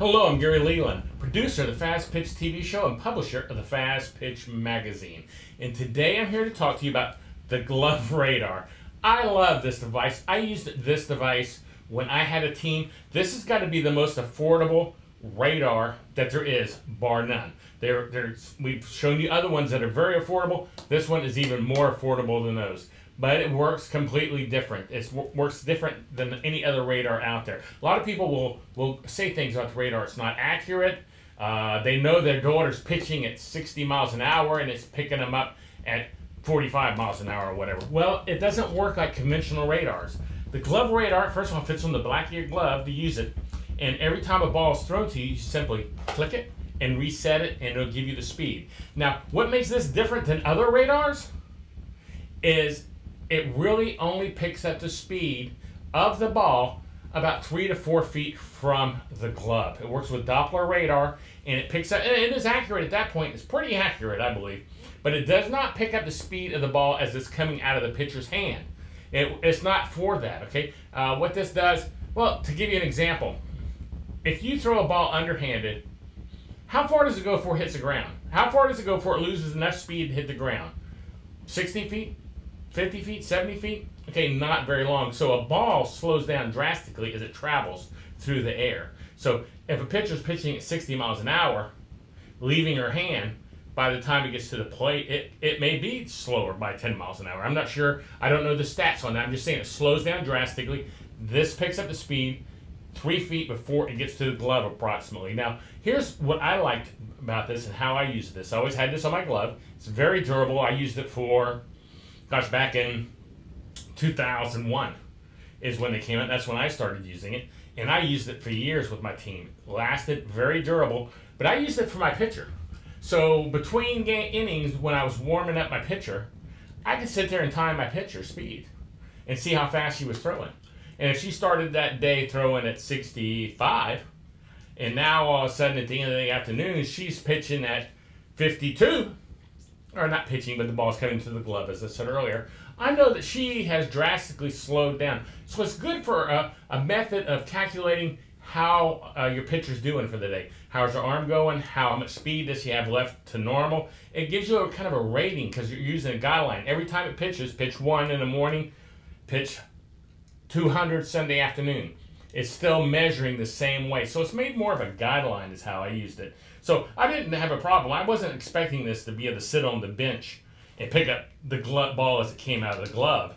Hello, I'm Gary Leland, producer of the Fast Pitch TV show and publisher of the Fast Pitch magazine. And today I'm here to talk to you about the Glove Radar. I love this device. I used this device when I had a team. This has got to be the most affordable radar that there is, bar none. There, there's, we've shown you other ones that are very affordable. This one is even more affordable than those but it works completely different. It works different than any other radar out there. A lot of people will, will say things about the radar. It's not accurate. Uh, they know their daughter's pitching at 60 miles an hour and it's picking them up at 45 miles an hour or whatever. Well, it doesn't work like conventional radars. The glove radar, first of all, fits on the back of your glove to use it. And every time a ball is thrown to you, you simply click it and reset it and it'll give you the speed. Now, what makes this different than other radars is it really only picks up the speed of the ball about three to four feet from the glove. It works with Doppler radar and it picks up, and it is accurate at that point. It's pretty accurate, I believe, but it does not pick up the speed of the ball as it's coming out of the pitcher's hand. It, it's not for that, okay? Uh, what this does, well, to give you an example, if you throw a ball underhanded, how far does it go before it hits the ground? How far does it go before it loses enough speed to hit the ground? 60 feet? 50 feet, 70 feet? Okay, not very long. So a ball slows down drastically as it travels through the air. So if a pitcher's pitching at 60 miles an hour, leaving her hand, by the time it gets to the plate, it, it may be slower by 10 miles an hour. I'm not sure. I don't know the stats on that. I'm just saying it slows down drastically. This picks up the speed three feet before it gets to the glove approximately. Now, here's what I liked about this and how I used this. I always had this on my glove. It's very durable. I used it for gosh, back in 2001 is when they came out. That's when I started using it. And I used it for years with my team. Lasted, very durable. But I used it for my pitcher. So between game innings, when I was warming up my pitcher, I could sit there and time my pitcher speed and see how fast she was throwing. And if she started that day throwing at 65, and now all of a sudden at the end of the afternoon, she's pitching at 52, or not pitching, but the ball's coming to the glove, as I said earlier, I know that she has drastically slowed down. So it's good for a, a method of calculating how uh, your pitcher's doing for the day. How's her arm going? How much speed does she have left to normal? It gives you a kind of a rating because you're using a guideline. Every time it pitches, pitch one in the morning, pitch 200 Sunday afternoon. It's still measuring the same way. So it's made more of a guideline is how I used it. So I didn't have a problem. I wasn't expecting this to be able to sit on the bench and pick up the glove ball as it came out of the glove.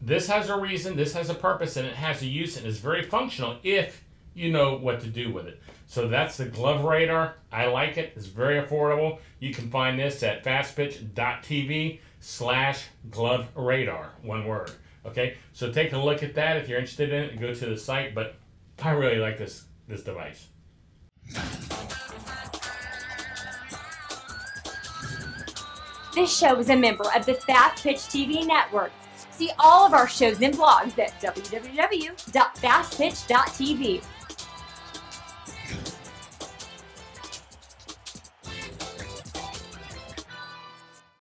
This has a reason, this has a purpose, and it has a use, and is very functional if you know what to do with it. So that's the Glove Radar. I like it. It's very affordable. You can find this at fastpitch.tv slash glove radar, one word. Okay, so take a look at that if you're interested in it. Go to the site, but I really like this this device. This show is a member of the Fast Pitch TV network. See all of our shows and blogs at www.fastpitch.tv.